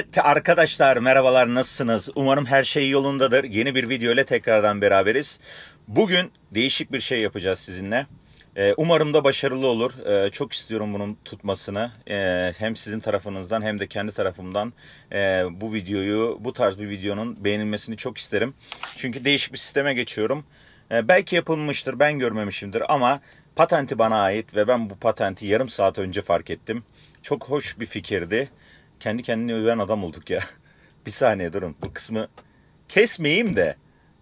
Evet arkadaşlar merhabalar nasılsınız? Umarım her şey yolundadır. Yeni bir video ile tekrardan beraberiz. Bugün değişik bir şey yapacağız sizinle. Ee, umarım da başarılı olur. Ee, çok istiyorum bunun tutmasını. Ee, hem sizin tarafınızdan hem de kendi tarafımdan bu videoyu, bu tarz bir videonun beğenilmesini çok isterim. Çünkü değişik bir sisteme geçiyorum. Belki yapılmıştır, ben görmemişimdir ama patenti bana ait ve ben bu patenti yarım saat önce fark ettim. Çok hoş bir fikirdi. Kendi kendine öven adam olduk ya. Bir saniye durun. Bu kısmı kesmeyeyim de.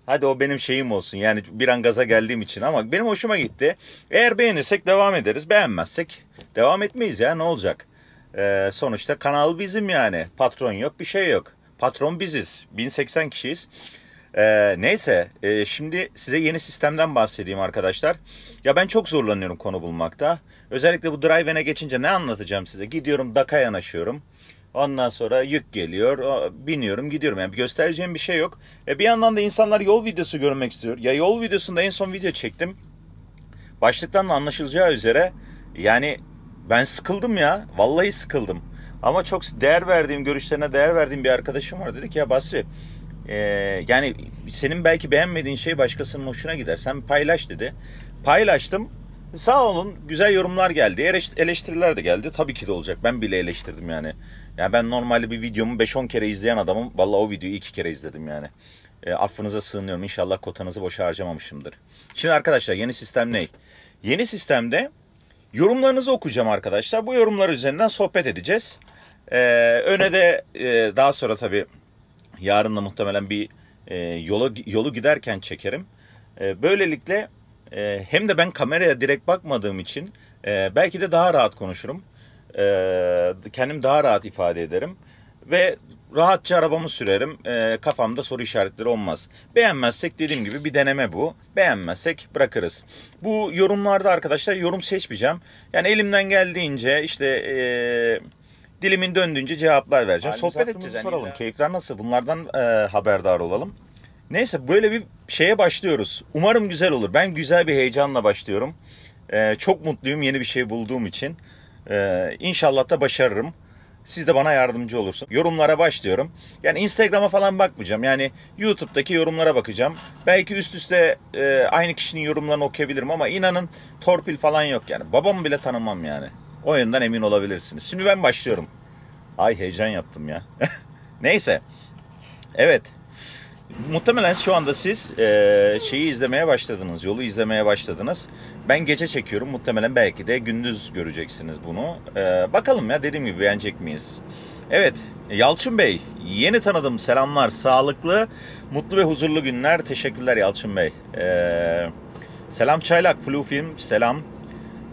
Hadi o benim şeyim olsun. Yani bir an gaza geldiğim için ama benim hoşuma gitti. Eğer beğenirsek devam ederiz. Beğenmezsek devam etmeyiz ya ne olacak? Ee, sonuçta kanal bizim yani. Patron yok bir şey yok. Patron biziz. 1080 kişiyiz. Ee, neyse e, şimdi size yeni sistemden bahsedeyim arkadaşlar. Ya ben çok zorlanıyorum konu bulmakta. Özellikle bu Drive'e geçince ne anlatacağım size? Gidiyorum DAK'a yanaşıyorum. Ondan sonra yük geliyor, biniyorum, gidiyorum. Yani göstereceğim bir şey yok. E bir yandan da insanlar yol videosu görmek istiyor. Ya yol videosunda en son video çektim. Başlıktan da anlaşılacağı üzere yani ben sıkıldım ya. Vallahi sıkıldım. Ama çok değer verdiğim, görüşlerine değer verdiğim bir arkadaşım var. Dedi ki ya Basri e, yani senin belki beğenmediğin şey başkasının hoşuna gider. Sen paylaş dedi. Paylaştım. Sağ olun güzel yorumlar geldi. Eleş- Eleştiriler de geldi. Tabii ki de olacak. Ben bile eleştirdim yani. Yani ben normalde bir videomu 5-10 kere izleyen adamım. Vallahi o videoyu 2 kere izledim yani. E, affınıza sığınıyorum. İnşallah kotanızı boşa harcamamışımdır. Şimdi arkadaşlar yeni sistem ne? Yeni sistemde yorumlarınızı okuyacağım arkadaşlar. Bu yorumlar üzerinden sohbet edeceğiz. E, öne de e, daha sonra tabii yarın da muhtemelen bir e, yola yolu giderken çekerim. E, böylelikle e, hem de ben kameraya direkt bakmadığım için e, belki de daha rahat konuşurum. E, kendim daha rahat ifade ederim ve rahatça arabamı sürerim. E, kafamda soru işaretleri olmaz. Beğenmezsek dediğim gibi bir deneme bu. Beğenmezsek bırakırız. Bu yorumlarda arkadaşlar yorum seçmeyeceğim. Yani elimden geldiğince işte e, dilimin döndüğünce cevaplar vereceğim. Halimiz Sohbet edeceğiz. soralım. Soralım. Keyifler nasıl? Bunlardan e, haberdar olalım. Neyse böyle bir şeye başlıyoruz. Umarım güzel olur. Ben güzel bir heyecanla başlıyorum. E, çok mutluyum yeni bir şey bulduğum için. E, inşallah da başarırım. Siz de bana yardımcı olursun. Yorumlara başlıyorum. Yani Instagram'a falan bakmayacağım. Yani YouTube'daki yorumlara bakacağım. Belki üst üste e, aynı kişinin yorumlarını okuyabilirim ama inanın torpil falan yok yani. Babamı bile tanımam yani. O yönden emin olabilirsiniz. Şimdi ben başlıyorum. Ay heyecan yaptım ya. Neyse. Evet. Muhtemelen şu anda siz eee, şeyi izlemeye başladınız, yolu izlemeye başladınız. Ben gece çekiyorum. Muhtemelen belki de gündüz göreceksiniz bunu. Eee, bakalım ya dediğim gibi beğenecek miyiz? Evet, Yalçın Bey, yeni tanıdım. Selamlar, sağlıklı, mutlu ve huzurlu günler. Teşekkürler Yalçın Bey. Eee, selam Çaylak, Flu Film, selam.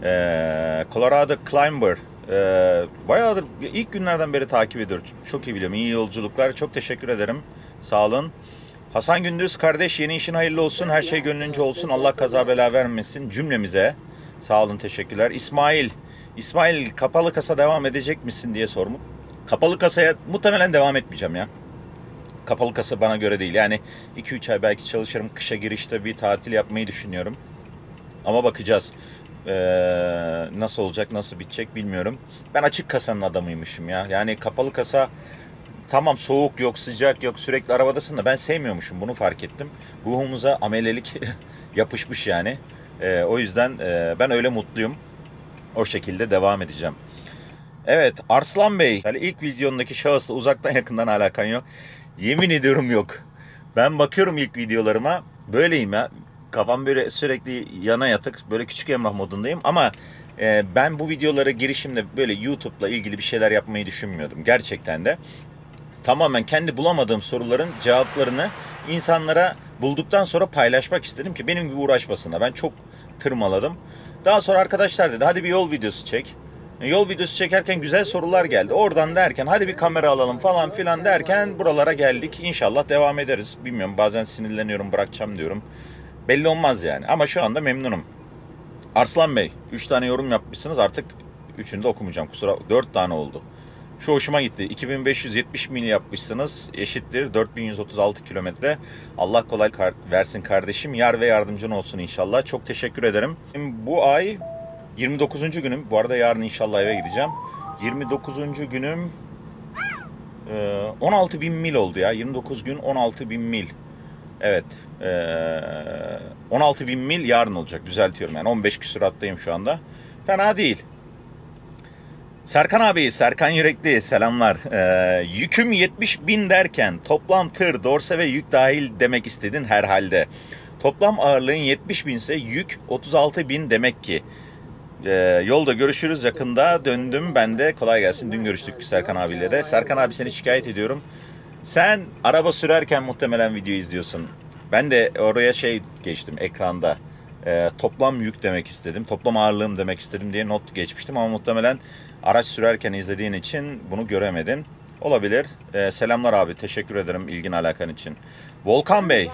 Eee, Colorado Climber. Eee bayağıdır ilk günlerden beri takip ediyorum. Çok iyi biliyorum. İyi yolculuklar. Çok teşekkür ederim. Sağ olun. Hasan Gündüz kardeş yeni işin hayırlı olsun. Her şey gönlünce olsun. Allah kaza bela vermesin cümlemize. Sağ olun teşekkürler. İsmail. İsmail kapalı kasa devam edecek misin diye sormuş. Kapalı kasaya muhtemelen devam etmeyeceğim ya. Kapalı kasa bana göre değil. Yani 2-3 ay belki çalışırım. Kışa girişte bir tatil yapmayı düşünüyorum. Ama bakacağız. Ee, nasıl olacak, nasıl bitecek bilmiyorum. Ben açık kasanın adamıymışım ya. Yani kapalı kasa tamam soğuk yok, sıcak yok, sürekli arabadasın da ben sevmiyormuşum. Bunu fark ettim. Ruhumuza amelelik yapışmış yani. Ee, o yüzden e, ben öyle mutluyum. O şekilde devam edeceğim. Evet Arslan Bey. Yani ilk videondaki şahısla uzaktan yakından alakan yok. Yemin ediyorum yok. Ben bakıyorum ilk videolarıma. Böyleyim ya. Kafam böyle sürekli yana yatık. Böyle küçük emrah modundayım. Ama e, ben bu videolara girişimde böyle YouTube'la ilgili bir şeyler yapmayı düşünmüyordum. Gerçekten de. Tamamen kendi bulamadığım soruların cevaplarını insanlara bulduktan sonra paylaşmak istedim ki benim gibi uğraşmasınlar. Ben çok tırmaladım. Daha sonra arkadaşlar dedi hadi bir yol videosu çek. E, Yol videosu çekerken güzel sorular geldi. Oradan derken hadi bir kamera alalım falan filan derken buralara geldik. İnşallah devam ederiz. Bilmiyorum bazen sinirleniyorum bırakacağım diyorum. Belli olmaz yani ama şu anda memnunum. Arslan Bey 3 tane yorum yapmışsınız artık 3'ünü de okumayacağım kusura 4 tane oldu. Şu hoşuma gitti. 2570 mil yapmışsınız. Eşittir 4136 kilometre. Allah kolay versin kardeşim. Yar ve yardımcın olsun inşallah. Çok teşekkür ederim. Bu ay 29. günüm. Bu arada yarın inşallah eve gideceğim. 29. günüm Ee, 16 bin mil oldu ya. 29 gün 16 bin mil. Evet. Ee, 16 bin mil yarın olacak. Düzeltiyorum yani. 15 küsurattayım şu anda. Fena değil. Serkan abi, Serkan Yürekli selamlar. Ee, yüküm 70 bin derken toplam tır, dorse ve yük dahil demek istedin herhalde. Toplam ağırlığın 70 binse yük 36 bin demek ki. Ee, yolda görüşürüz yakında döndüm ben de kolay gelsin. Dün görüştük Serkan abiyle de. Serkan abi seni şikayet ediyorum. Sen araba sürerken muhtemelen video izliyorsun. Ben de oraya şey geçtim ekranda. Ee, toplam yük demek istedim. Toplam ağırlığım demek istedim diye not geçmiştim ama muhtemelen araç sürerken izlediğin için bunu göremedin. Olabilir. Ee, selamlar abi. Teşekkür ederim ilgin alakan için. Volkan Bey.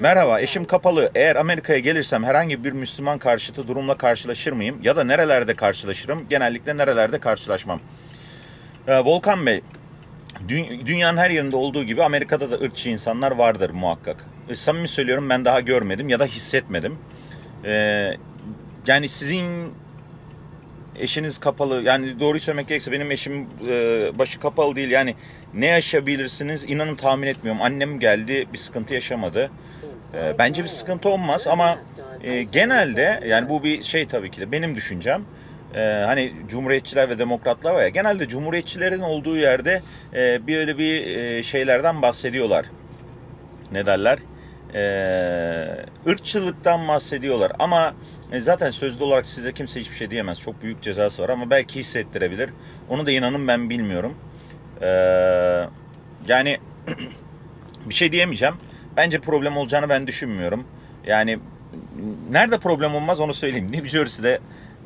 Merhaba. Eşim kapalı. Eğer Amerika'ya gelirsem herhangi bir Müslüman karşıtı durumla karşılaşır mıyım? Ya da nerelerde karşılaşırım? Genellikle nerelerde karşılaşmam? Ee, Volkan Bey. Dü- dünyanın her yerinde olduğu gibi Amerika'da da ırkçı insanlar vardır muhakkak. E, samimi söylüyorum ben daha görmedim ya da hissetmedim. Ee, yani sizin eşiniz kapalı yani doğruyu söylemek gerekirse benim eşim e, başı kapalı değil yani ne yaşayabilirsiniz inanın tahmin etmiyorum. Annem geldi bir sıkıntı yaşamadı. E, bence bir sıkıntı olmaz ama e, genelde yani bu bir şey tabii ki de benim düşüncem. E, hani cumhuriyetçiler ve demokratlar var ya genelde cumhuriyetçilerin olduğu yerde e, bir öyle bir e, şeylerden bahsediyorlar. Ne derler? e, ırkçılıktan bahsediyorlar ama e, zaten sözlü olarak size kimse hiçbir şey diyemez. Çok büyük cezası var ama belki hissettirebilir. Onu da inanın ben bilmiyorum. E, yani bir şey diyemeyeceğim. Bence problem olacağını ben düşünmüyorum. Yani nerede problem olmaz onu söyleyeyim. New Jersey'de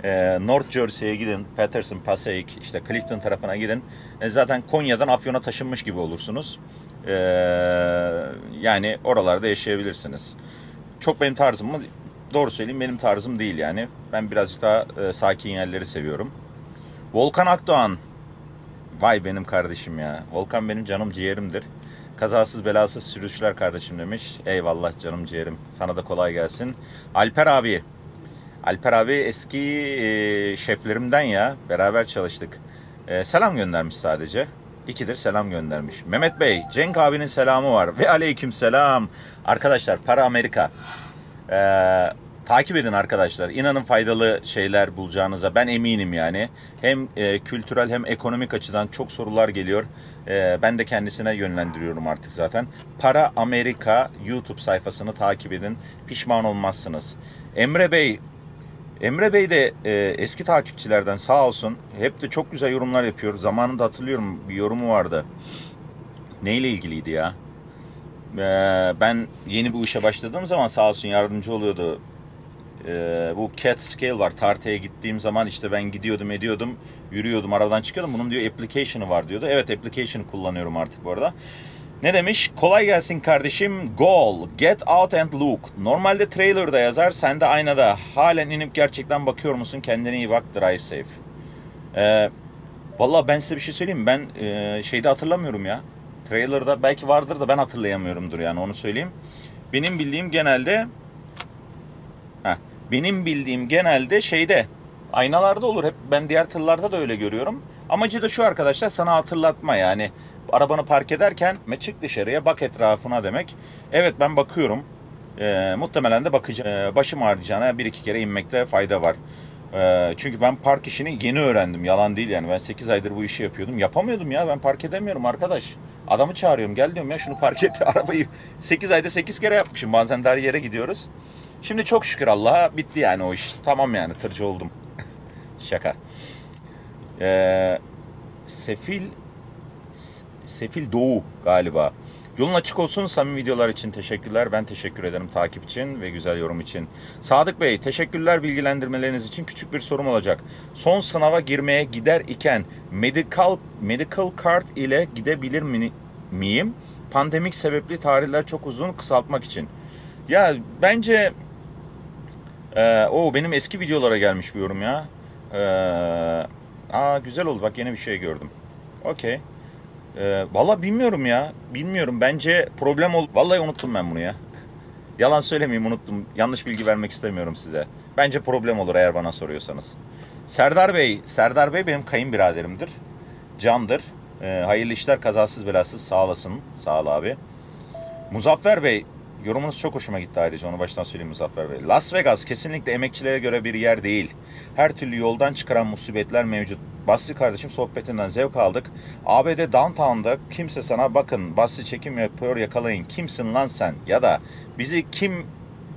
e, North Jersey'ye gidin, Patterson, Passaic, işte Clifton tarafına gidin. E, zaten Konya'dan Afyon'a taşınmış gibi olursunuz. E, yani oralarda yaşayabilirsiniz. Çok benim tarzım mı? Doğru söyleyeyim benim tarzım değil yani. Ben birazcık daha e, sakin yerleri seviyorum. Volkan Akdoğan. Vay benim kardeşim ya. Volkan benim canım ciğerimdir. Kazasız belasız sürüşler kardeşim demiş. Eyvallah canım ciğerim. Sana da kolay gelsin. Alper abi. Alper abi eski e, şeflerimden ya. Beraber çalıştık. E, selam göndermiş sadece. İkidir selam göndermiş. Mehmet Bey, Cenk abinin selamı var. Ve aleyküm selam. Arkadaşlar Para Amerika. Ee, takip edin arkadaşlar. İnanın faydalı şeyler bulacağınıza ben eminim yani. Hem e, kültürel hem ekonomik açıdan çok sorular geliyor. E, ben de kendisine yönlendiriyorum artık zaten. Para Amerika YouTube sayfasını takip edin. Pişman olmazsınız. Emre Bey Emre Bey de e, eski takipçilerden sağ olsun. Hep de çok güzel yorumlar yapıyor. Zamanında hatırlıyorum bir yorumu vardı. Neyle ilgiliydi ya? E, ben yeni bu işe başladığım zaman sağ olsun yardımcı oluyordu. E, bu cat scale var. Tartıya gittiğim zaman işte ben gidiyordum ediyordum. Yürüyordum arabadan çıkıyordum. Bunun diyor application'ı var diyordu. Evet application kullanıyorum artık bu arada. Ne demiş? Kolay gelsin kardeşim. Goal. Get out and look. Normalde trailer'da yazar. Sen de aynada. Halen inip gerçekten bakıyor musun? Kendine iyi bak. Drive safe. Ee, Valla ben size bir şey söyleyeyim? Ben e, şeyde hatırlamıyorum ya. Trailer'da belki vardır da ben hatırlayamıyorumdur yani onu söyleyeyim. Benim bildiğim genelde benim bildiğim genelde şeyde aynalarda olur. Hep ben diğer tırlarda da öyle görüyorum. Amacı da şu arkadaşlar sana hatırlatma yani arabanı park ederken çık dışarıya bak etrafına demek. Evet ben bakıyorum. E, muhtemelen de bakacağım. E, başım ağrıyacağına bir iki kere inmekte fayda var. E, çünkü ben park işini yeni öğrendim. Yalan değil yani. Ben 8 aydır bu işi yapıyordum. Yapamıyordum ya. Ben park edemiyorum arkadaş. Adamı çağırıyorum. Gel diyorum ya şunu park et. Arabayı 8 ayda 8 kere yapmışım. Bazen der yere gidiyoruz. Şimdi çok şükür Allah'a bitti yani o iş. Tamam yani tırcı oldum. Şaka. Ee, Sefil Sefil Doğu galiba. Yolun açık olsun samimi videolar için teşekkürler. Ben teşekkür ederim takip için ve güzel yorum için. Sadık Bey teşekkürler bilgilendirmeleriniz için. Küçük bir sorum olacak. Son sınava girmeye gider iken medical medical card ile gidebilir mi, miyim? Pandemik sebepli tarihler çok uzun kısaltmak için. Ya bence e, o benim eski videolara gelmiş bir yorum ya. E, aa güzel oldu bak yeni bir şey gördüm. Okey. Ee, Valla bilmiyorum ya. Bilmiyorum. Bence problem ol. Vallahi unuttum ben bunu ya. Yalan söylemeyeyim unuttum. Yanlış bilgi vermek istemiyorum size. Bence problem olur eğer bana soruyorsanız. Serdar Bey, Serdar Bey benim kayınbiraderimdir. Candır. Ee, hayırlı işler kazasız belasız sağ olasın. Sağ ol abi. Muzaffer Bey yorumunuz çok hoşuma gitti ayrıca onu baştan söyleyeyim Muzaffer Bey. Las Vegas kesinlikle emekçilere göre bir yer değil. Her türlü yoldan çıkaran musibetler mevcut. Basri kardeşim sohbetinden zevk aldık. ABD downtown'da kimse sana bakın Basri çekim yapıyor yakalayın. Kimsin lan sen? Ya da bizi kim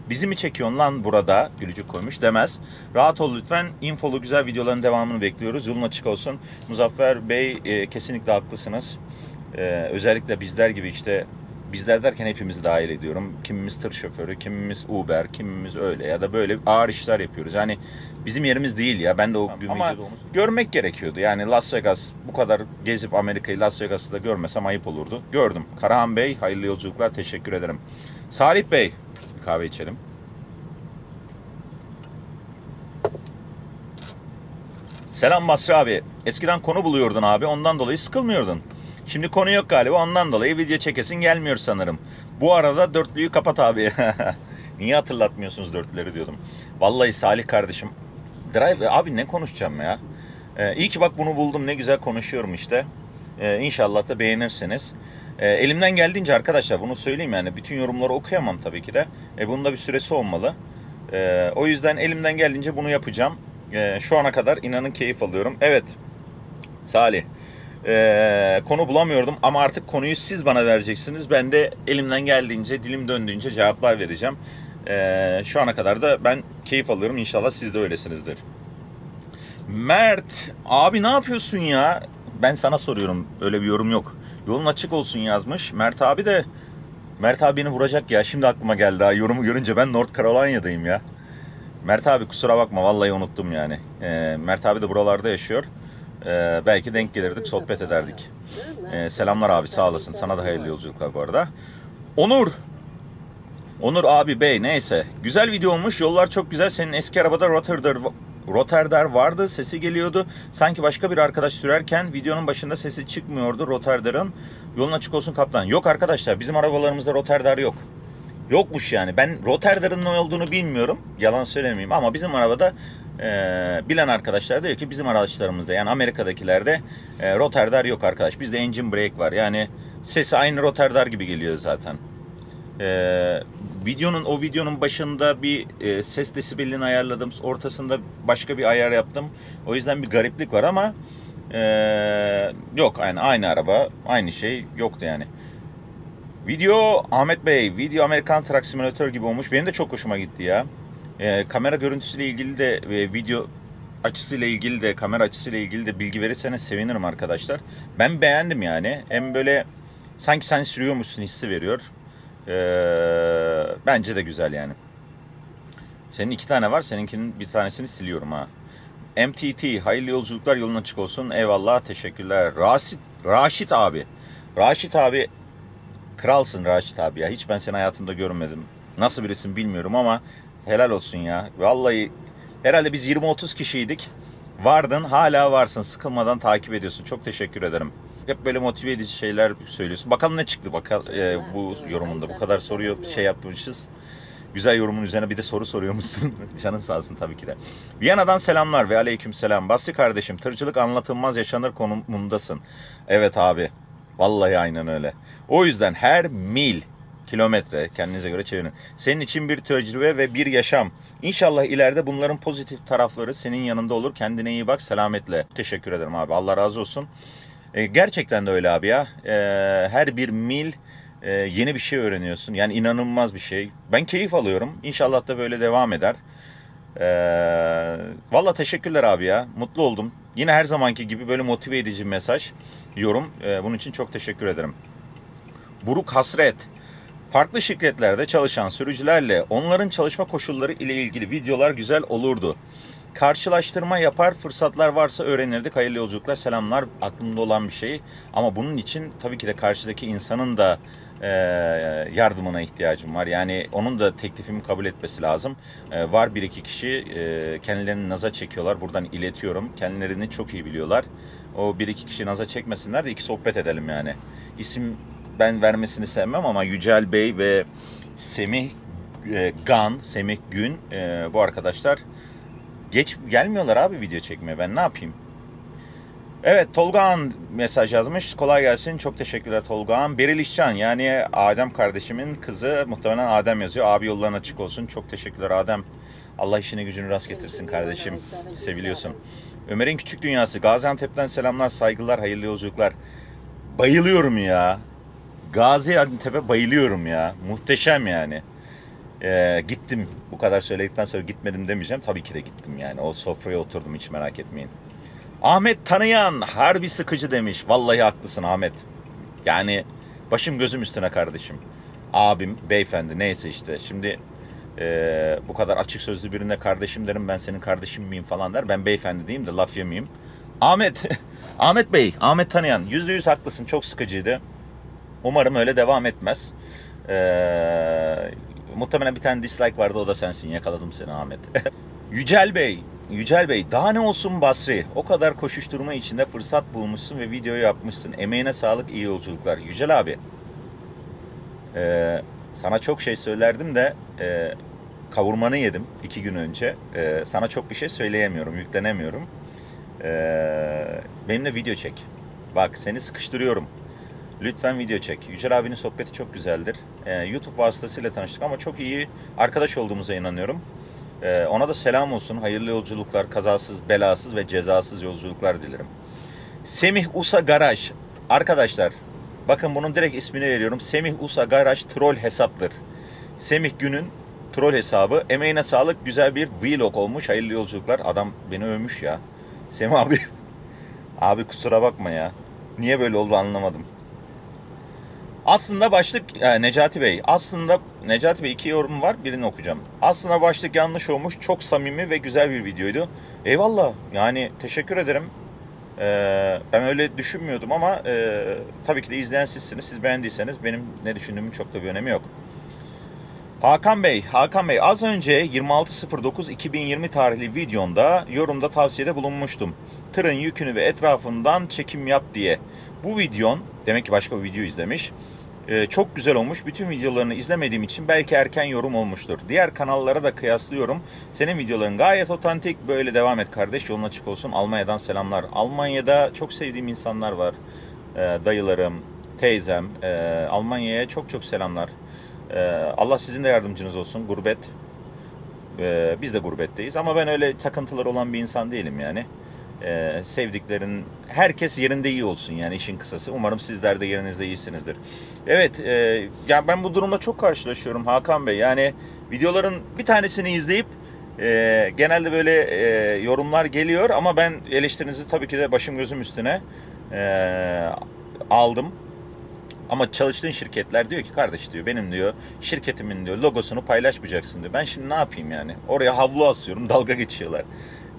bizi mi çekiyorsun lan burada gülücük koymuş demez. Rahat ol lütfen. Infolu güzel videoların devamını bekliyoruz. Yolun açık olsun. Muzaffer Bey e, kesinlikle haklısınız. E, özellikle bizler gibi işte bizler derken hepimizi dahil ediyorum. Kimimiz tır şoförü, kimimiz Uber, kimimiz öyle ya da böyle ağır işler yapıyoruz. Yani bizim yerimiz değil ya. Ben de o ama görmek gerekiyordu. Yani Las Vegas bu kadar gezip Amerika'yı Las Vegas'ı da görmesem ayıp olurdu. Gördüm. Karahan Bey hayırlı yolculuklar. Teşekkür ederim. Salih Bey bir kahve içelim. Selam Masri abi. Eskiden konu buluyordun abi. Ondan dolayı sıkılmıyordun. Şimdi konu yok galiba. Ondan dolayı video çekesin gelmiyor sanırım. Bu arada dörtlüyü kapat abi. Niye hatırlatmıyorsunuz dörtlüleri diyordum. Vallahi Salih kardeşim. Drive abi ne konuşacağım ya. Ee, iyi ki bak bunu buldum. Ne güzel konuşuyorum işte. Ee, inşallah da beğenirsiniz. Ee, elimden geldiğince arkadaşlar bunu söyleyeyim yani. Bütün yorumları okuyamam tabii ki de. E, bunun da bir süresi olmalı. Ee, o yüzden elimden geldiğince bunu yapacağım. Ee, şu ana kadar inanın keyif alıyorum. Evet. Salih. Ee, konu bulamıyordum ama artık konuyu siz bana vereceksiniz. Ben de elimden geldiğince, dilim döndüğünce cevaplar vereceğim. Ee, şu ana kadar da ben keyif alıyorum. İnşallah siz de öylesinizdir. Mert, abi ne yapıyorsun ya? Ben sana soruyorum. Öyle bir yorum yok. Yolun açık olsun yazmış. Mert abi de Mert abi beni vuracak ya. Şimdi aklıma geldi ha. Yorumu görünce ben North Carolina'dayım ya. Mert abi kusura bakma vallahi unuttum yani. Ee, Mert abi de buralarda yaşıyor. Ee, belki denk gelirdik, sohbet ederdik. Ee, selamlar abi, sağ olasın. Sana da hayırlı yolculuklar bu arada. Onur. Onur abi bey neyse. Güzel video olmuş. Yollar çok güzel. Senin eski arabada Rotterdam Rotterdam vardı. Sesi geliyordu. Sanki başka bir arkadaş sürerken videonun başında sesi çıkmıyordu Rotterdam'ın. Yolun açık olsun kaptan. Yok arkadaşlar bizim arabalarımızda Rotterdam yok. Yokmuş yani. Ben Rotterdam'ın ne olduğunu bilmiyorum. Yalan söylemeyeyim ama bizim arabada e, bilen arkadaşlar diyor ki bizim araçlarımızda yani Amerika'dakilerde e, Rotterdam yok arkadaş. Bizde engine brake var. Yani sesi aynı Rotterdam gibi geliyor zaten. E, videonun o videonun başında bir e, ses desibelini ayarladım. Ortasında başka bir ayar yaptım. O yüzden bir gariplik var ama e, yok yani aynı araba aynı şey yoktu yani. Video Ahmet Bey, video Amerikan Truck Simulator gibi olmuş. Benim de çok hoşuma gitti ya. E, kamera görüntüsüyle ilgili de e, video açısıyla ilgili de kamera açısıyla ilgili de bilgi verirseniz sevinirim arkadaşlar. Ben beğendim yani. Hem böyle sanki sen sürüyormuşsun hissi veriyor. E, bence de güzel yani. Senin iki tane var. Seninkinin bir tanesini siliyorum ha. MTT hayırlı yolculuklar yolun açık olsun. Eyvallah teşekkürler. Raşit, Raşit abi. Raşit abi kralsın Raşit abi ya. Hiç ben seni hayatımda görmedim. Nasıl birisin bilmiyorum ama helal olsun ya. Vallahi herhalde biz 20-30 kişiydik. Vardın hala varsın. Sıkılmadan takip ediyorsun. Çok teşekkür ederim. Hep böyle motive edici şeyler söylüyorsun. Bakalım ne çıktı bakalım e, bu yorumunda. Bu kadar soruyor şey yapmışız. Güzel yorumun üzerine bir de soru soruyormuşsun. Canın sağ olsun tabii ki de. Viyana'dan selamlar ve aleyküm selam. Basri kardeşim tırcılık anlatılmaz yaşanır konumundasın. Evet abi. Vallahi aynen öyle. O yüzden her mil kilometre kendinize göre çevirin. Senin için bir tecrübe ve bir yaşam. İnşallah ileride bunların pozitif tarafları senin yanında olur. Kendine iyi bak selametle. Teşekkür ederim abi. Allah razı olsun. E, gerçekten de öyle abi ya. E, her bir mil e, yeni bir şey öğreniyorsun. Yani inanılmaz bir şey. Ben keyif alıyorum. İnşallah da böyle devam eder. E, Valla teşekkürler abi ya. Mutlu oldum. Yine her zamanki gibi böyle motive edici mesaj, yorum. E, bunun için çok teşekkür ederim. Buruk Hasret. Farklı şirketlerde çalışan sürücülerle onların çalışma koşulları ile ilgili videolar güzel olurdu. Karşılaştırma yapar, fırsatlar varsa öğrenirdik. Hayırlı yolculuklar, selamlar. Aklımda olan bir şey. Ama bunun için tabii ki de karşıdaki insanın da e, yardımına ihtiyacım var. Yani onun da teklifimi kabul etmesi lazım. E, var bir iki kişi e, kendilerini naza çekiyorlar. Buradan iletiyorum. Kendilerini çok iyi biliyorlar. O bir iki kişi naza çekmesinler de iki sohbet edelim yani. İsim ben vermesini sevmem ama Yücel Bey ve Semih e, Gan, Semih Gün e, bu arkadaşlar geç gelmiyorlar abi video çekmeye. Ben ne yapayım? Evet Tolgağan mesaj yazmış. Kolay gelsin. Çok teşekkürler Tolgağan. Beril İşcan yani Adem kardeşimin kızı. Muhtemelen Adem yazıyor. Abi yolların açık olsun. Çok teşekkürler Adem. Allah işini gücünü rast getirsin kardeşim. Seviliyorsun. Ömer'in Küçük Dünyası. Gaziantep'ten selamlar, saygılar, hayırlı yolculuklar. Bayılıyorum ya. Gaziantep'e bayılıyorum ya. Muhteşem yani. Ee, gittim. Bu kadar söyledikten sonra gitmedim demeyeceğim. Tabii ki de gittim yani. O sofraya oturdum hiç merak etmeyin. Ahmet tanıyan harbi sıkıcı demiş. Vallahi haklısın Ahmet. Yani başım gözüm üstüne kardeşim. Abim, beyefendi neyse işte. Şimdi e, bu kadar açık sözlü birine kardeşim derim ben senin kardeşim miyim falan der. Ben beyefendi diyeyim de laf yemeyeyim. Ahmet, Ahmet Bey, Ahmet tanıyan yüzde yüz haklısın çok sıkıcıydı. Umarım öyle devam etmez. Ee, muhtemelen bir tane dislike vardı o da sensin. Yakaladım seni Ahmet. Yücel Bey, Yücel Bey daha ne olsun Basri? O kadar koşuşturma içinde fırsat bulmuşsun ve videoyu yapmışsın. Emeğine sağlık, iyi yolculuklar. Yücel abi, e, sana çok şey söylerdim de e, kavurmanı yedim iki gün önce. E, sana çok bir şey söyleyemiyorum, yüklenemiyorum. E, benimle video çek. Bak seni sıkıştırıyorum. Lütfen video çek. Yücel abinin sohbeti çok güzeldir. Ee, YouTube vasıtasıyla tanıştık ama çok iyi arkadaş olduğumuza inanıyorum. Ee, ona da selam olsun. Hayırlı yolculuklar, kazasız, belasız ve cezasız yolculuklar dilerim. Semih Usa Garaj. Arkadaşlar bakın bunun direkt ismini veriyorum. Semih Usa Garaj troll hesaptır. Semih Gün'ün troll hesabı. Emeğine sağlık. Güzel bir vlog olmuş. Hayırlı yolculuklar. Adam beni övmüş ya. Semih abi. abi kusura bakma ya. Niye böyle oldu anlamadım. Aslında başlık yani Necati Bey. Aslında Necati Bey iki yorum var. Birini okuyacağım. Aslında başlık yanlış olmuş. Çok samimi ve güzel bir videoydu. Eyvallah. Yani teşekkür ederim. Ee, ben öyle düşünmüyordum ama e, tabii ki de izleyen sizsiniz. Siz beğendiyseniz benim ne düşündüğümün çok da bir önemi yok. Hakan Bey, Hakan Bey az önce 26.09.2020 tarihli videomda yorumda tavsiyede bulunmuştum. Tırın yükünü ve etrafından çekim yap diye. Bu videon, demek ki başka bir video izlemiş. Ee, çok güzel olmuş. Bütün videolarını izlemediğim için belki erken yorum olmuştur. Diğer kanallara da kıyaslıyorum. Senin videoların gayet otantik. Böyle devam et kardeş. Yolun açık olsun. Almanya'dan selamlar. Almanya'da çok sevdiğim insanlar var. Ee, dayılarım, teyzem. Ee, Almanya'ya çok çok selamlar. Ee, Allah sizin de yardımcınız olsun. Gurbet. Ee, biz de gurbetteyiz. Ama ben öyle takıntılar olan bir insan değilim yani. Ee, sevdiklerin herkes yerinde iyi olsun yani işin kısası. Umarım sizler de yerinizde iyisinizdir. Evet, e, yani ben bu durumla çok karşılaşıyorum Hakan Bey. Yani videoların bir tanesini izleyip e, genelde böyle e, yorumlar geliyor ama ben eleştirinizi tabii ki de başım gözüm üstüne e, aldım. Ama çalıştığın şirketler diyor ki kardeş diyor benim diyor şirketimin diyor logosunu paylaşmayacaksın diyor. Ben şimdi ne yapayım yani? Oraya havlu asıyorum dalga geçiyorlar.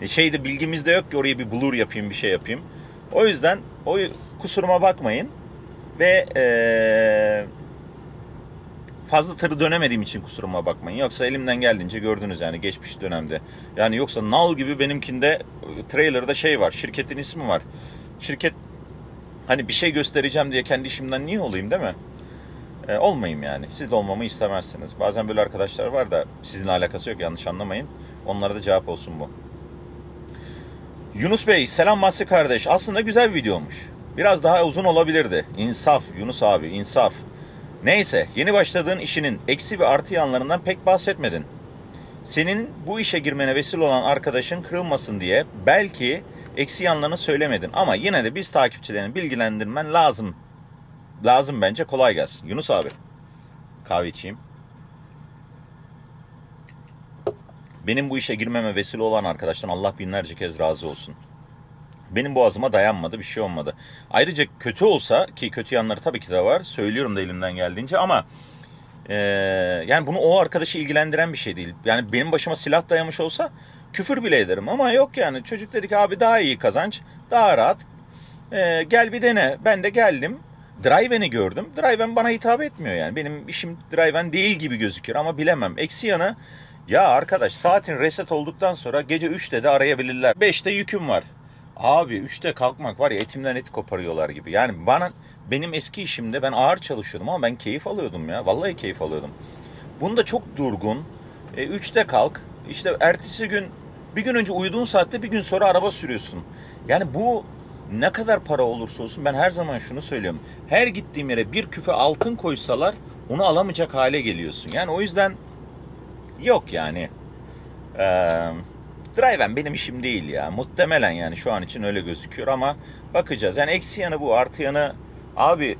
E, şeyde bilgimiz de yok ki oraya bir blur yapayım bir şey yapayım. O yüzden o kusuruma bakmayın. Ve e, fazla tırı dönemediğim için kusuruma bakmayın. Yoksa elimden geldiğince gördünüz yani geçmiş dönemde. Yani yoksa nal gibi benimkinde trailer'da şey var. Şirketin ismi var. Şirket hani bir şey göstereceğim diye kendi işimden niye olayım değil mi? E, olmayayım yani. Siz de olmamı istemezsiniz. Bazen böyle arkadaşlar var da sizinle alakası yok yanlış anlamayın. Onlara da cevap olsun bu. Yunus Bey selam Masri kardeş. Aslında güzel bir video olmuş. Biraz daha uzun olabilirdi. İnsaf Yunus abi insaf. Neyse yeni başladığın işinin eksi ve artı yanlarından pek bahsetmedin. Senin bu işe girmene vesile olan arkadaşın kırılmasın diye belki eksi yanlarını söylemedin. Ama yine de biz takipçilerini bilgilendirmen lazım. Lazım bence kolay gelsin. Yunus abi kahve içeyim. Benim bu işe girmeme vesile olan arkadaştan Allah binlerce kez razı olsun. Benim boğazıma dayanmadı, bir şey olmadı. Ayrıca kötü olsa ki kötü yanları tabii ki de var. Söylüyorum da elimden geldiğince ama e, yani bunu o arkadaşı ilgilendiren bir şey değil. Yani benim başıma silah dayamış olsa küfür bile ederim ama yok yani. Çocuk dedi ki abi daha iyi kazanç, daha rahat. E, gel bir dene. Ben de geldim. Driven'i gördüm. Driven bana hitap etmiyor yani. Benim işim Driven değil gibi gözüküyor ama bilemem. Eksi yanı ya arkadaş saatin reset olduktan sonra gece 3'te de arayabilirler. 5'te yüküm var. Abi 3'te kalkmak var ya etimden et koparıyorlar gibi. Yani bana benim eski işimde ben ağır çalışıyordum ama ben keyif alıyordum ya. Vallahi keyif alıyordum. Bunda çok durgun. E, 3'te kalk. İşte ertesi gün bir gün önce uyuduğun saatte bir gün sonra araba sürüyorsun. Yani bu ne kadar para olursa olsun ben her zaman şunu söylüyorum. Her gittiğim yere bir küfe altın koysalar onu alamayacak hale geliyorsun. Yani o yüzden yok yani. Ee, Driven benim işim değil ya. Muhtemelen yani şu an için öyle gözüküyor ama bakacağız. Yani eksi yanı bu artı yanı abi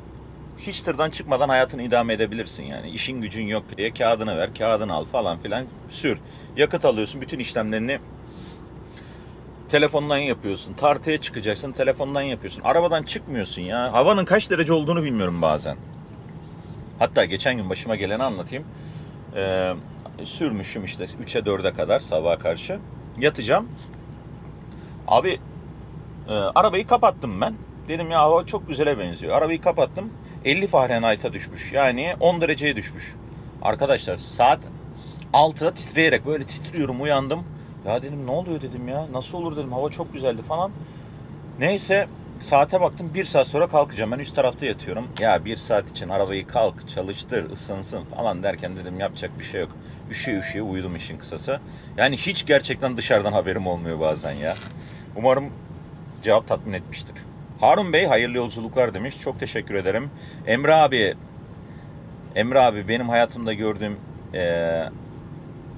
hiç tırdan çıkmadan hayatını idame edebilirsin yani. İşin gücün yok diye kağıdını ver, kağıdını al falan filan sür. Yakıt alıyorsun, bütün işlemlerini telefondan yapıyorsun. Tartıya çıkacaksın, telefondan yapıyorsun. Arabadan çıkmıyorsun ya. Havanın kaç derece olduğunu bilmiyorum bazen. Hatta geçen gün başıma geleni anlatayım. Ee, sürmüşüm işte 3'e 4'e kadar sabaha karşı. Yatacağım. Abi e, arabayı kapattım ben. Dedim ya hava çok güzele benziyor. Arabayı kapattım. 50 Fahrenheit'a düşmüş. Yani 10 dereceye düşmüş. Arkadaşlar saat 6'da titreyerek böyle titriyorum uyandım. Ya dedim ne oluyor dedim ya. Nasıl olur dedim hava çok güzeldi falan. Neyse saate baktım bir saat sonra kalkacağım. Ben üst tarafta yatıyorum. Ya bir saat için arabayı kalk çalıştır ısınsın falan derken dedim yapacak bir şey yok. Üşüye üşüye uyudum işin kısası. Yani hiç gerçekten dışarıdan haberim olmuyor bazen ya. Umarım cevap tatmin etmiştir. Harun Bey hayırlı yolculuklar demiş. Çok teşekkür ederim. Emre abi Emre abi benim hayatımda gördüğüm eee,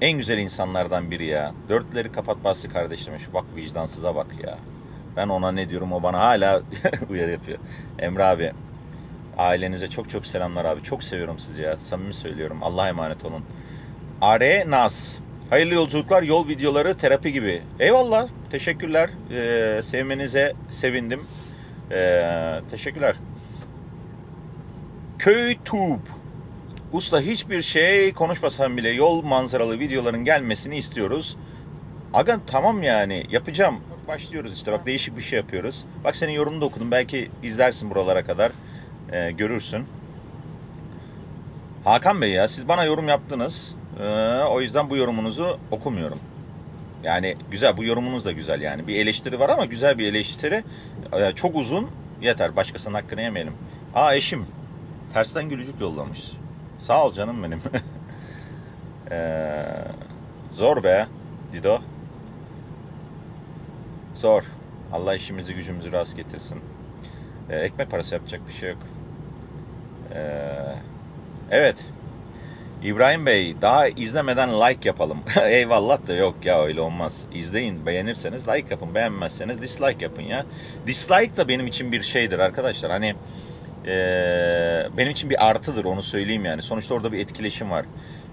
en güzel insanlardan biri ya. Dörtleri kapat bastı kardeş demiş. Bak vicdansıza bak ya. Ben ona ne diyorum o bana hala uyarı yapıyor. Emre abi ailenize çok çok selamlar abi. Çok seviyorum sizi ya. Samimi söylüyorum. Allah'a emanet olun. Are Nas. Hayırlı yolculuklar, yol videoları terapi gibi. Eyvallah. Teşekkürler. Ee, sevmenize sevindim. Ee, teşekkürler. Köy Tube. Usta hiçbir şey konuşmasam bile yol manzaralı videoların gelmesini istiyoruz. Aga tamam yani yapacağım. Başlıyoruz işte bak değişik bir şey yapıyoruz. Bak senin yorumunu da okudum. Belki izlersin buralara kadar. Ee, görürsün. Hakan Bey ya siz bana yorum yaptınız. Ee, o yüzden bu yorumunuzu okumuyorum. Yani güzel bu yorumunuz da güzel yani. Bir eleştiri var ama güzel bir eleştiri. Ee, çok uzun yeter. Başkasının hakkını yemeyelim. Aa eşim. Tersten gülücük yollamış. Sağ ol canım benim. Ee, zor be Dido. Zor. Allah işimizi gücümüzü rast getirsin. Ee, ekmek parası yapacak bir şey yok. Ee, evet. İbrahim Bey daha izlemeden like yapalım. Eyvallah da yok ya öyle olmaz. İzleyin beğenirseniz like yapın beğenmezseniz dislike yapın ya. Dislike da benim için bir şeydir arkadaşlar. Hani eee, benim için bir artıdır onu söyleyeyim yani. Sonuçta orada bir etkileşim var.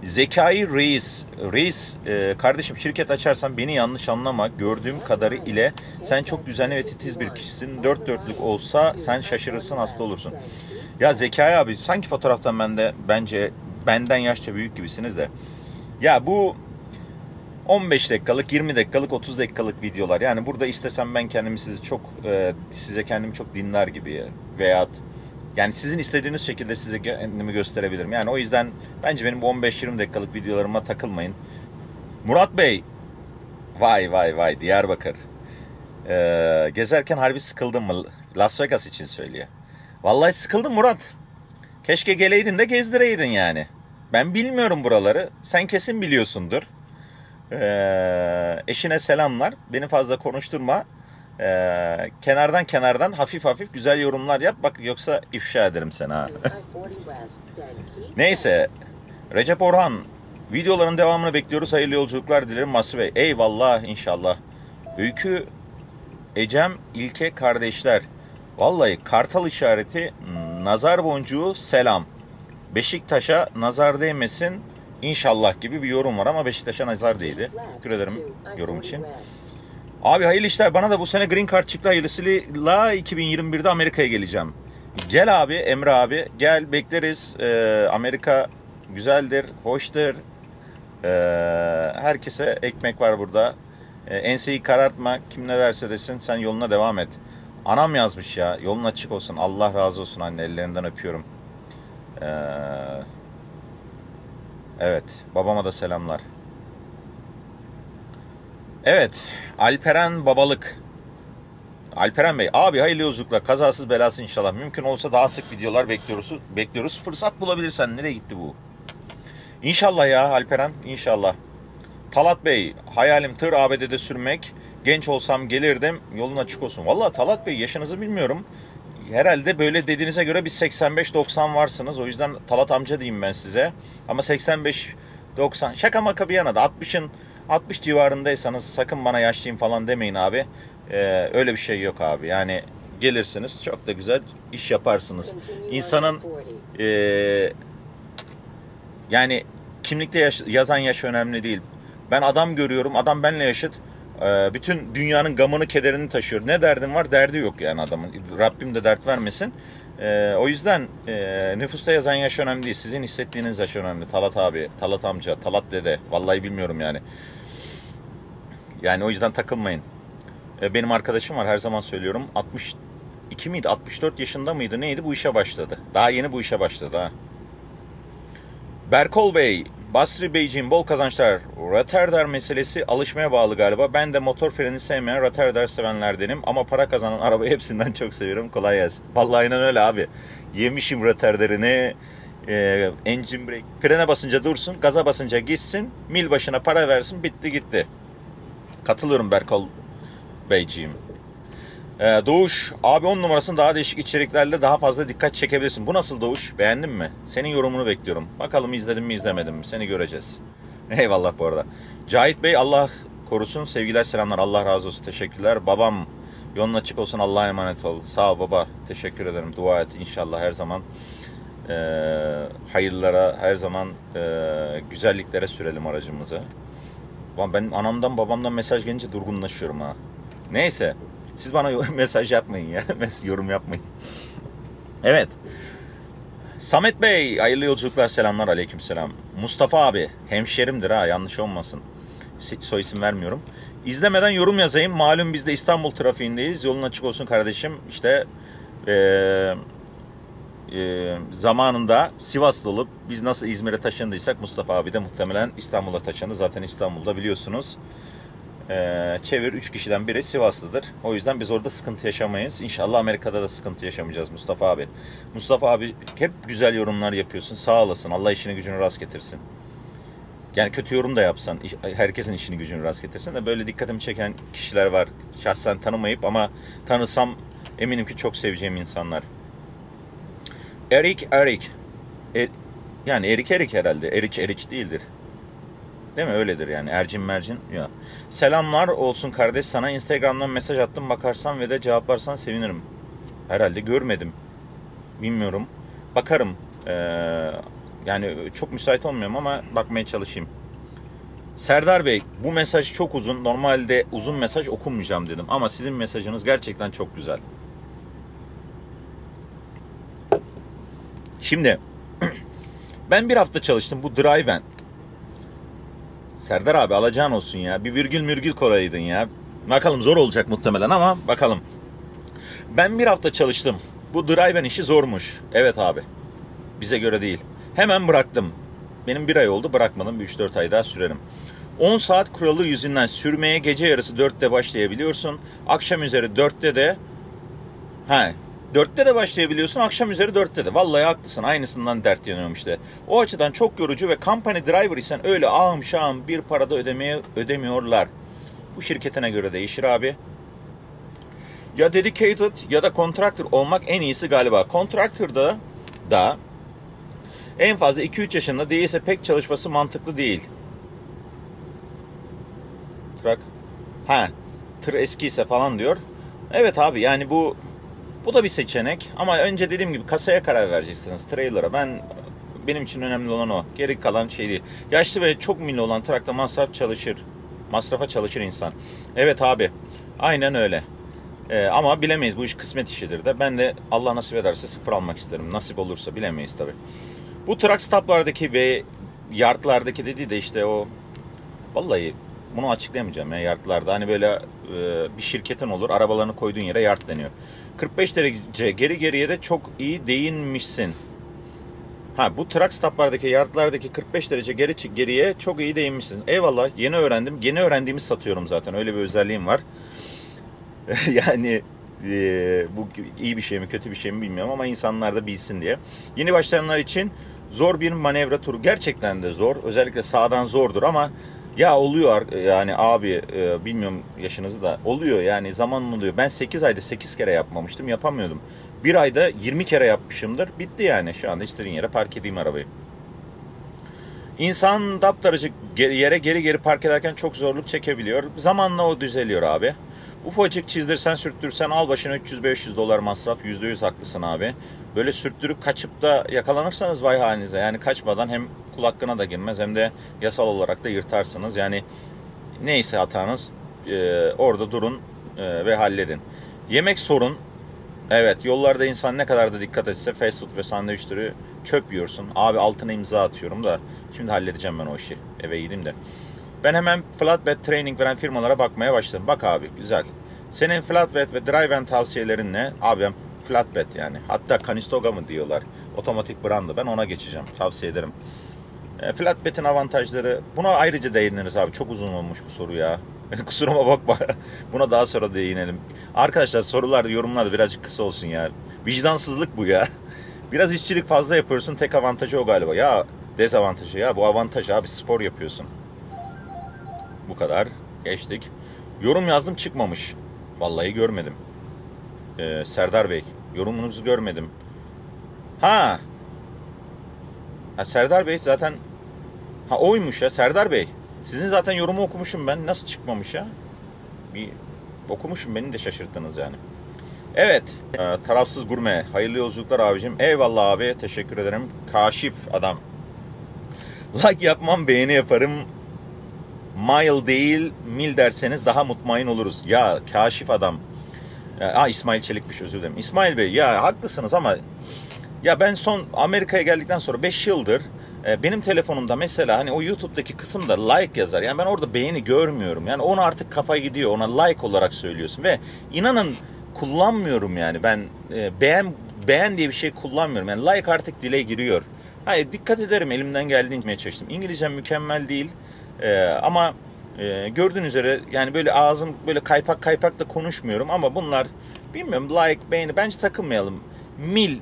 Zekai Reis. Reis eee, kardeşim şirket açarsan beni yanlış anlama. Gördüğüm kadarı ile sen çok düzenli ve titiz bir kişisin. Dört dörtlük olsa sen şaşırırsın hasta olursun. Ya Zekai abi sanki fotoğraftan bende bence benden yaşça büyük gibisiniz de. Ya bu 15 dakikalık, 20 dakikalık, 30 dakikalık videolar. Yani burada istesem ben kendimi sizi çok e, size kendimi çok dinler gibi veya yani sizin istediğiniz şekilde size kendimi gösterebilirim. Yani o yüzden bence benim bu 15-20 dakikalık videolarıma takılmayın. Murat Bey. Vay vay vay Diyarbakır. Ee, gezerken harbi sıkıldım mı? Las Vegas için söylüyor. Vallahi sıkıldım Murat. Keşke geleydin de gezdireydin yani. Ben bilmiyorum buraları. Sen kesin biliyorsundur. Ee, eşine selamlar. Beni fazla konuşturma. Ee, kenardan kenardan hafif hafif güzel yorumlar yap. Bak yoksa ifşa ederim seni ha. Neyse. Recep Orhan. Videoların devamını bekliyoruz. Hayırlı yolculuklar dilerim Masri Bey. Eyvallah inşallah. Öykü Ecem İlke kardeşler. Vallahi kartal işareti nazar boncuğu selam. Beşiktaş'a nazar değmesin inşallah gibi bir yorum var ama Beşiktaş'a nazar değdi. Teşekkür ederim yorum için. Abi hayırlı işler. Bana da bu sene Green Card çıktı hayırlısıyla 2021'de Amerika'ya geleceğim. Gel abi Emre abi gel bekleriz. Ee, Amerika güzeldir, hoştur. Ee, herkese ekmek var burada. Ee, enseyi karartma. Kim ne derse desin sen yoluna devam et. Anam yazmış ya. Yolun açık olsun. Allah razı olsun anne. Ellerinden öpüyorum. Ee, evet. Babama da selamlar. Evet. Alperen Babalık. Alperen Bey. Abi hayırlı yolculuklar. Kazasız belasız inşallah. Mümkün olsa daha sık videolar bekliyoruz. Bekliyoruz. Fırsat bulabilirsen. Nereye gitti bu? İnşallah ya Alperen. İnşallah. Talat Bey. Hayalim tır ABD'de sürmek. genç olsam gelirdim. Yolun açık olsun. Vallahi Talat Bey yaşınızı bilmiyorum. Herhalde böyle dediğinize göre bir 85-90 varsınız. O yüzden Talat amca diyeyim ben size. Ama 85 90 şaka maka bir yana da 60'ın 60 civarındaysanız sakın bana yaşlıyım falan demeyin abi. Ee, öyle bir şey yok abi. Yani gelirsiniz çok da güzel iş yaparsınız. İnsanın e, yani kimlikte yaş- yazan yaş önemli değil. Ben adam görüyorum. Adam benle yaşıt. Ee, bütün dünyanın gamını, kederini taşıyor. Ne derdin var? Derdi yok yani adamın. Rabbim de dert vermesin. Ee, o yüzden e, nüfusta yazan yaş önemli değil. Sizin hissettiğiniz yaş önemli. Talat abi, Talat amca, Talat dede. Vallahi bilmiyorum yani. Yani o yüzden takılmayın. Ee, benim arkadaşım var her zaman söylüyorum. 62 miydi? 64 yaşında mıydı? Neydi? Bu işe başladı. Daha yeni bu işe başladı ha. Berkol Bey, Basri Beyciğim bol kazançlar. Rotterdam meselesi alışmaya bağlı galiba. Ben de motor freni sevmeyen Rotterdam sevenlerdenim. Ama para kazanan arabayı hepsinden çok seviyorum. Kolay gelsin. Vallahi aynen öyle abi. Yemişim Rotterdam'ını. E, engine brake. Frene basınca dursun, gaza basınca gitsin. Mil başına para versin, bitti gitti. Katılıyorum Berkol Beyciğim. Ee, Doğuş, abi 10 numarasını daha değişik içeriklerle daha fazla dikkat çekebilirsin. Bu nasıl Doğuş? Beğendin mi? Senin yorumunu bekliyorum. Bakalım izledim mi izlemedim mi? Seni göreceğiz. Eyvallah bu arada. Cahit Bey Allah korusun. Sevgiler selamlar. Allah razı olsun. Teşekkürler. Babam yolun açık olsun. Allah'a emanet ol. Sağ ol baba. Teşekkür ederim. Dua et inşallah her zaman e, hayırlara, her zaman e, güzelliklere sürelim aracımızı. Ulan ben anamdan babamdan mesaj gelince durgunlaşıyorum ha. Neyse. Siz bana mesaj yapmayın ya. Yorum yapmayın. Evet. Samet Bey, hayırlı yolculuklar, selamlar, aleyküm selam. Mustafa abi, hemşerimdir ha, yanlış olmasın. Soy isim vermiyorum. İzlemeden yorum yazayım. Malum biz de İstanbul trafiğindeyiz. Yolun açık olsun kardeşim. İşte eee e, zamanında Sivaslı olup biz nasıl İzmir'e taşındıysak Mustafa abi de muhtemelen İstanbul'a taşındı. Zaten İstanbul'da biliyorsunuz. E, çevir 3 kişiden biri Sivaslıdır. O yüzden biz orada sıkıntı yaşamayız. İnşallah Amerika'da da sıkıntı yaşamayacağız Mustafa abi. Mustafa abi hep güzel yorumlar yapıyorsun. Sağ olasın. Allah işini gücünü rast getirsin. Yani kötü yorum da yapsan herkesin işini gücünü rast getirsin de böyle dikkatimi çeken kişiler var. Şahsen tanımayıp ama tanısam eminim ki çok seveceğim insanlar. Erik Erik. E- yani Erik Erik herhalde. Eriç Eriç değildir. Değil mi? Öyledir yani. Ercin mercin. Ya. Selamlar olsun kardeş. Sana Instagram'dan mesaj attım. Bakarsan ve de cevaplarsan sevinirim. Herhalde görmedim. Bilmiyorum. Bakarım. Ee, yani çok müsait olmuyorum ama bakmaya çalışayım. Serdar Bey bu mesaj çok uzun. Normalde uzun mesaj okumayacağım dedim. Ama sizin mesajınız gerçekten çok güzel. Şimdi ben bir hafta çalıştım bu Driven. Serdar abi alacağın olsun ya. Bir virgül mürgül koraydın ya. Bakalım zor olacak muhtemelen ama bakalım. Ben bir hafta çalıştım. Bu Driven işi zormuş. Evet abi. Bize göre değil. Hemen bıraktım. Benim bir ay oldu bırakmadım. Bir 3-4 ay daha sürerim. 10 saat kuralı yüzünden sürmeye gece yarısı 4'te başlayabiliyorsun. Akşam üzeri 4'te de He. Dörtte de başlayabiliyorsun, akşam üzeri dörtte de. Vallahi haklısın, aynısından dert yanıyorum işte. O açıdan çok yorucu ve company driver isen öyle ahım şahım bir parada ödemeye ödemiyorlar. Bu şirketine göre değişir abi. Ya dedicated ya da contractor olmak en iyisi galiba. Contractor'da da en fazla 2-3 yaşında değilse pek çalışması mantıklı değil. Trak. Ha, tır eskiyse falan diyor. Evet abi yani bu bu da bir seçenek ama önce dediğim gibi kasaya karar vereceksiniz trailer'a. Ben benim için önemli olan o. Geri kalan şey değil. Yaşlı ve çok milli olan trakta masraf çalışır. Masrafa çalışır insan. Evet abi. Aynen öyle. Ee, ama bilemeyiz bu iş kısmet işidir de. Ben de Allah nasip ederse sıfır almak isterim. Nasip olursa bilemeyiz tabi. Bu truck stoplardaki ve yardlardaki dediği de işte o vallahi bunu açıklayamayacağım ya yardlarda. Hani böyle e, bir şirketin olur arabalarını koyduğun yere yard deniyor. 45 derece geri geriye de çok iyi değinmişsin. Ha bu truck stoplardaki yardlardaki 45 derece geri çık geriye çok iyi değinmişsin. Eyvallah yeni öğrendim. Yeni öğrendiğimi satıyorum zaten. Öyle bir özelliğim var. yani e, bu iyi bir şey mi kötü bir şey mi bilmiyorum ama insanlar da bilsin diye. Yeni başlayanlar için zor bir manevra turu. Gerçekten de zor. Özellikle sağdan zordur ama Ya oluyor yani abi e, bilmiyorum yaşınızı da oluyor yani zaman oluyor. Ben 8 ayda 8 kere yapmamıştım yapamıyordum. Bir ayda 20 kere yapmışımdır bitti yani şu anda istediğin yere park edeyim arabayı. İnsan daptarıcık yere geri geri park ederken çok zorluk çekebiliyor. Zamanla o düzeliyor abi. Ufacık çizdirsen sürttürsen al başına 300-500 dolar masraf %100 haklısın abi. Böyle sürttürüp kaçıp da yakalanırsanız vay halinize. Yani kaçmadan hem kul hakkına da girmez hem de yasal olarak da yırtarsınız. Yani neyse hatanız e, orada durun e, ve halledin. Yemek sorun. Evet yollarda insan ne kadar da dikkat etse fast food ve sandviç türü çöp yiyorsun. Abi altına imza atıyorum da şimdi halledeceğim ben o işi. Eve gideyim de. Ben hemen flatbed training veren firmalara bakmaya başladım. Bak abi güzel. Senin flatbed ve drive and tavsiyelerin ne? Abi ben flatbed yani. Hatta Canistoga mı diyorlar. Otomatik brandı. Ben ona geçeceğim. Tavsiye ederim. E, flatbed'in avantajları. Buna ayrıca değiniriz abi. Çok uzun olmuş bu soru ya. Kusuruma bakma. Buna daha sonra değinelim. Arkadaşlar sorular, yorumlar birazcık kısa olsun ya. Vicdansızlık bu ya. Biraz işçilik fazla yapıyorsun. Tek avantajı o galiba. Ya dezavantajı ya. Bu avantaj abi spor yapıyorsun. Bu kadar. Geçtik. Yorum yazdım çıkmamış. Vallahi görmedim. Ee, Serdar Bey. Yorumunuzu görmedim. Ha. Ha Serdar Bey zaten ha oymuş ya Serdar Bey. Sizin zaten yorumu okumuşum ben. Nasıl çıkmamış ya? Bir okumuşum beni de şaşırttınız yani. Evet. E, tarafsız gurme. Hayırlı yolculuklar abicim. Eyvallah abi. Teşekkür ederim. Kaşif adam. Like yapmam beğeni yaparım. Mile değil mil derseniz daha mutmain oluruz. Ya kaşif adam. Aa İsmail Çelikmiş özür dilerim. İsmail Bey ya haklısınız ama ya ben son Amerika'ya geldikten sonra 5 yıldır e, benim telefonumda mesela hani o YouTube'daki kısımda like yazar. Yani ben orada beğeni görmüyorum. Yani onu artık kafa gidiyor. Ona like olarak söylüyorsun ve inanın kullanmıyorum yani. Ben e, beğen beğen diye bir şey kullanmıyorum. Yani like artık dile giriyor. Hayır dikkat ederim elimden geldiğince çalıştım. İngilizcem mükemmel değil. E, ama e, gördüğün üzere yani böyle ağzım böyle kaypak kaypak da konuşmuyorum ama bunlar bilmiyorum like beğeni bence takılmayalım. Mil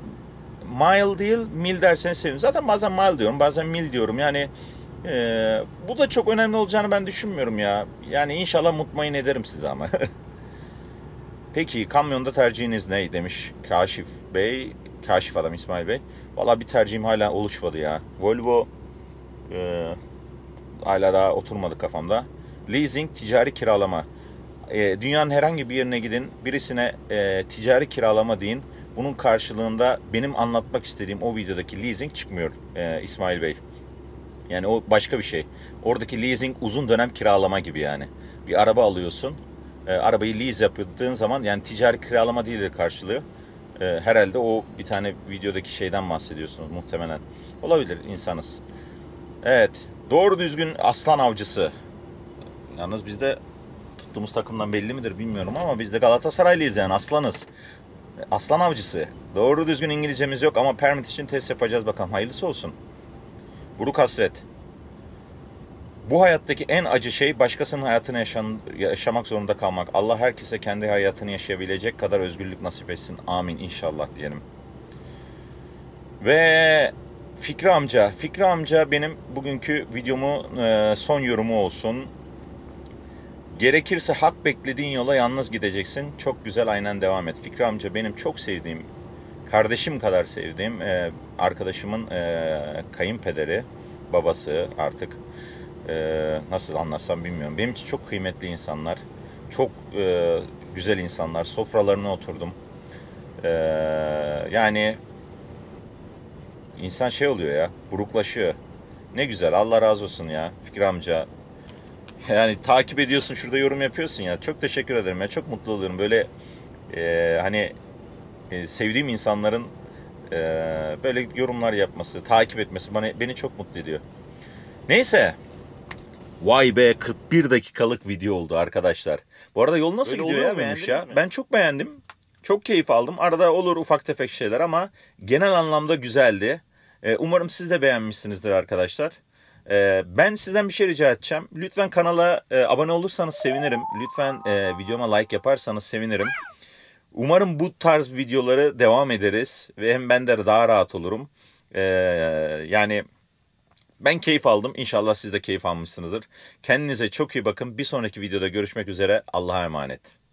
mile değil mil derseniz sevinirim. Zaten bazen mile diyorum bazen mil diyorum yani e, bu da çok önemli olacağını ben düşünmüyorum ya. Yani inşallah mutmain ederim size ama. Peki kamyonda tercihiniz ne demiş Kaşif Bey. Kaşif adam İsmail Bey. Valla bir tercihim hala oluşmadı ya. Volvo e, hala daha oturmadı kafamda. Leasing, ticari kiralama. E, dünyanın herhangi bir yerine gidin, birisine e, ticari kiralama deyin. Bunun karşılığında benim anlatmak istediğim o videodaki leasing çıkmıyor e, İsmail Bey. Yani o başka bir şey. Oradaki leasing uzun dönem kiralama gibi yani. Bir araba alıyorsun, e, arabayı lease yaptığın zaman yani ticari kiralama değil de karşılığı. E, herhalde o bir tane videodaki şeyden bahsediyorsunuz muhtemelen. Olabilir insanız. Evet. Doğru düzgün aslan avcısı. Yalnız bizde tuttuğumuz takımdan belli midir bilmiyorum ama biz de Galatasaraylıyız yani aslanız. Aslan avcısı. Doğru düzgün İngilizcemiz yok ama permit için test yapacağız bakalım. Hayırlısı olsun. Buruk hasret. Bu hayattaki en acı şey başkasının hayatını yaşan, yaşamak zorunda kalmak. Allah herkese kendi hayatını yaşayabilecek kadar özgürlük nasip etsin. Amin inşallah diyelim. Ve Fikri amca. Fikri amca benim bugünkü videomu e, son yorumu olsun. Gerekirse hak beklediğin yola yalnız gideceksin. Çok güzel aynen devam et. Fikri amca benim çok sevdiğim, kardeşim kadar sevdiğim e, arkadaşımın e, kayınpederi, babası artık e, nasıl anlatsam bilmiyorum. Benim için çok kıymetli insanlar, çok güzel insanlar. Sofralarına oturdum. E, yani insan şey oluyor ya, buruklaşıyor. Ne güzel, Allah razı olsun ya Fikri amca. Yani takip ediyorsun, şurada yorum yapıyorsun ya. Çok teşekkür ederim ya, çok mutlu oluyorum. Böyle e, hani e, sevdiğim insanların e, böyle yorumlar yapması, takip etmesi bana beni çok mutlu ediyor. Neyse. Vay be 41 dakikalık video oldu arkadaşlar. Bu arada yol nasıl Böyle gidiyor ya beğenmiş ya? Mi? Ben çok beğendim. Çok keyif aldım. Arada olur ufak tefek şeyler ama genel anlamda güzeldi. Ee, umarım siz de beğenmişsinizdir arkadaşlar. Ee, ben sizden bir şey rica edeceğim. Lütfen kanala e, abone olursanız sevinirim. Lütfen e, videoma like yaparsanız sevinirim. Umarım bu tarz videoları devam ederiz ve hem ben de daha rahat olurum. Ee, yani Ben keyif aldım. İnşallah siz de keyif almışsınızdır. Kendinize çok iyi bakın. Bir sonraki videoda görüşmek üzere. Allah'a emanet.